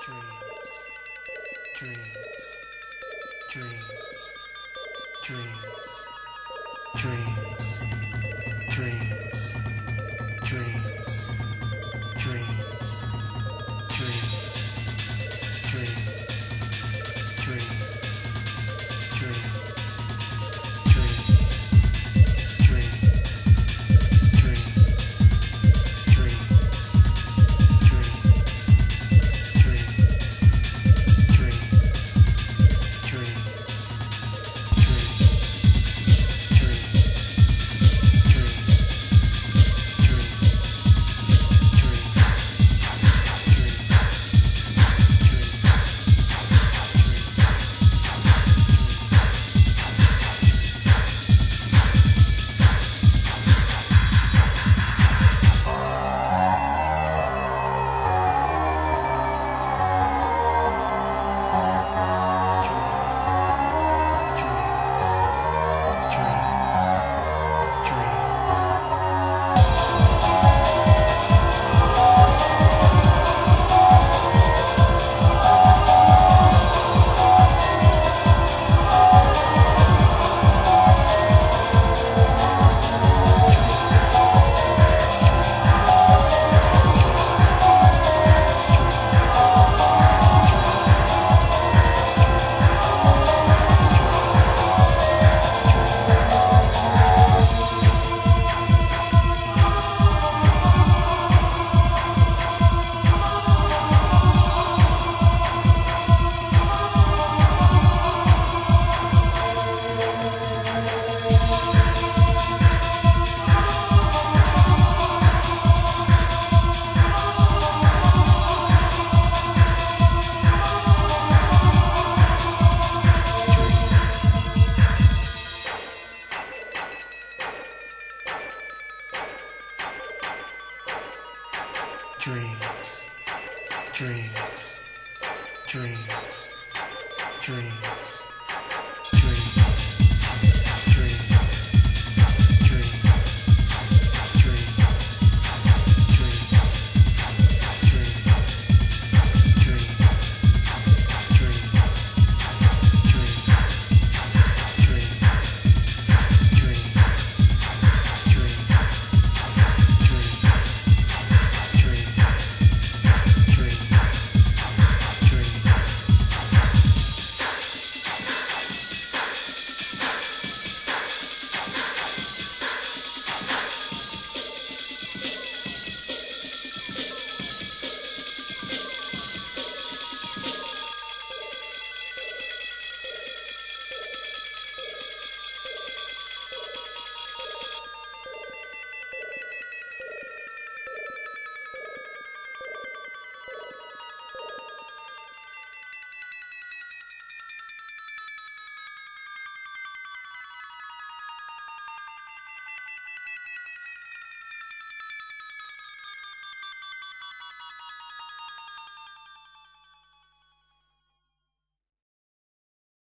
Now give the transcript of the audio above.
dreams, dreams, dreams, dreams, dreams, dreams, dreams, dreams, dreams,